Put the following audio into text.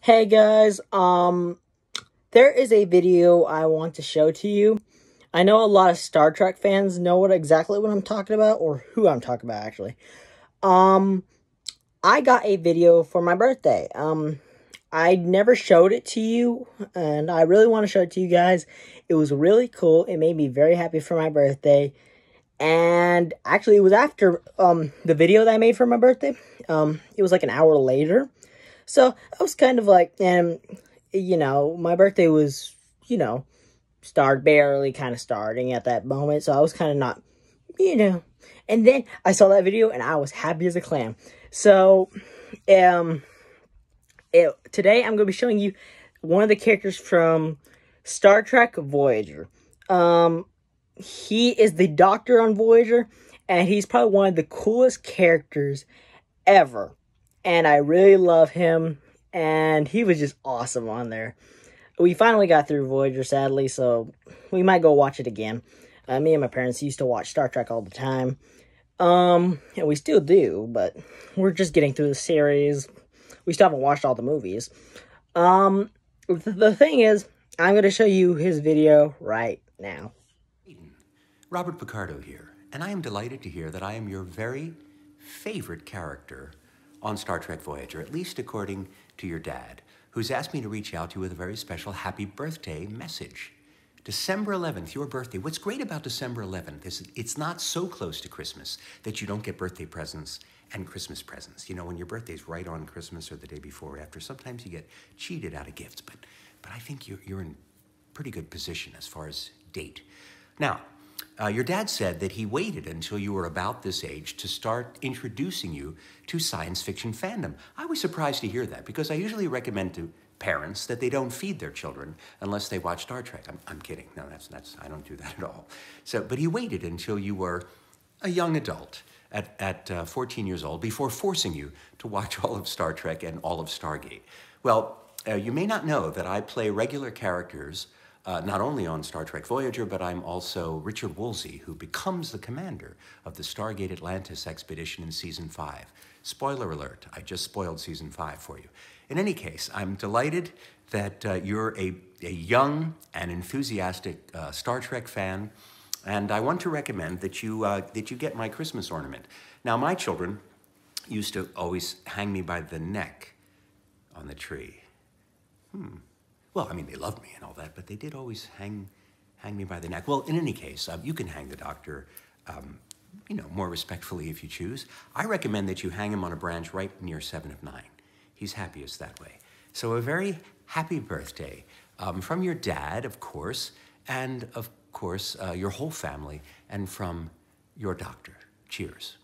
Hey guys, um, there is a video I want to show to you. I know a lot of Star Trek fans know what exactly what I'm talking about, or who I'm talking about actually. Um, I got a video for my birthday. Um, I never showed it to you, and I really want to show it to you guys. It was really cool. It made me very happy for my birthday. And actually, it was after um the video that I made for my birthday. Um, it was like an hour later. So I was kind of like, and you know, my birthday was, you know, start barely kind of starting at that moment. So I was kind of not, you know. And then I saw that video and I was happy as a clam. So, um, it, today I'm going to be showing you one of the characters from Star Trek Voyager. Um, he is the doctor on Voyager, and he's probably one of the coolest characters ever and I really love him, and he was just awesome on there. We finally got through Voyager, sadly, so we might go watch it again. Uh, me and my parents used to watch Star Trek all the time, um, and we still do, but we're just getting through the series. We still haven't watched all the movies. Um, the thing is, I'm going to show you his video right now. Robert Picardo here, and I am delighted to hear that I am your very favorite character on Star Trek Voyager, at least according to your dad, who's asked me to reach out to you with a very special happy birthday message. December 11th, your birthday. What's great about December 11th is it's not so close to Christmas that you don't get birthday presents and Christmas presents. You know, when your birthday's right on Christmas or the day before or after, sometimes you get cheated out of gifts, but, but I think you're, you're in pretty good position as far as date. Now, uh, your dad said that he waited until you were about this age to start introducing you to science fiction fandom. I was surprised to hear that because I usually recommend to parents that they don't feed their children unless they watch Star Trek. I'm, I'm kidding. No, that's, that's, I don't do that at all. So, but he waited until you were a young adult at, at uh, 14 years old before forcing you to watch all of Star Trek and all of Stargate. Well, uh, you may not know that I play regular characters uh, not only on Star Trek Voyager, but I'm also Richard Woolsey, who becomes the commander of the Stargate Atlantis expedition in season five. Spoiler alert, I just spoiled season five for you. In any case, I'm delighted that uh, you're a, a young and enthusiastic uh, Star Trek fan, and I want to recommend that you, uh, that you get my Christmas ornament. Now, my children used to always hang me by the neck on the tree. Hmm. Well, I mean, they loved me and all that, but they did always hang, hang me by the neck. Well, in any case, um, you can hang the doctor, um, you know, more respectfully if you choose. I recommend that you hang him on a branch right near seven of nine. He's happiest that way. So a very happy birthday um, from your dad, of course, and of course, uh, your whole family, and from your doctor. Cheers.